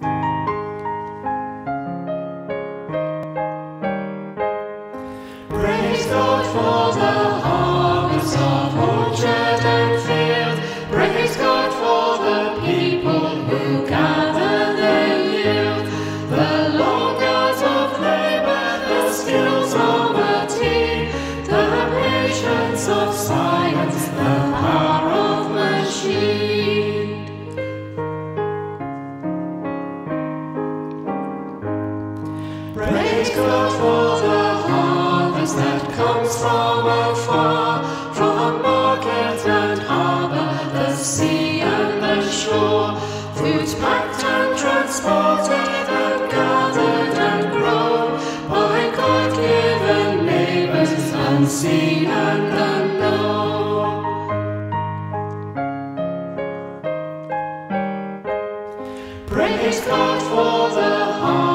Praise God for the harvest of orchard and field. Praise God for the people who gather their yield. The long hours of labor, the skills of a team, the patience of science, the power Praise God for the harvest that comes from afar, from market and harbor, the sea and the shore. Foods packed and transported and gathered and grown by God-given neighbors, unseen and unknown. Praise God for the harvest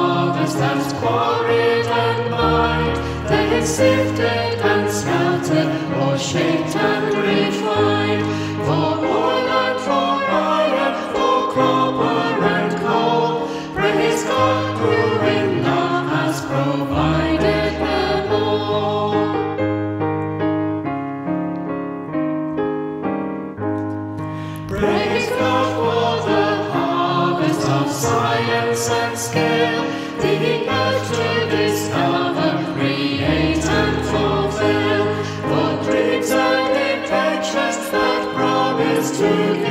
that quarried and mined. They have sifted and smelted, or shaped and refined. For oil and for iron, for copper and coal, praise God who in love has provided them all. Praise God for the harvest of science and skill.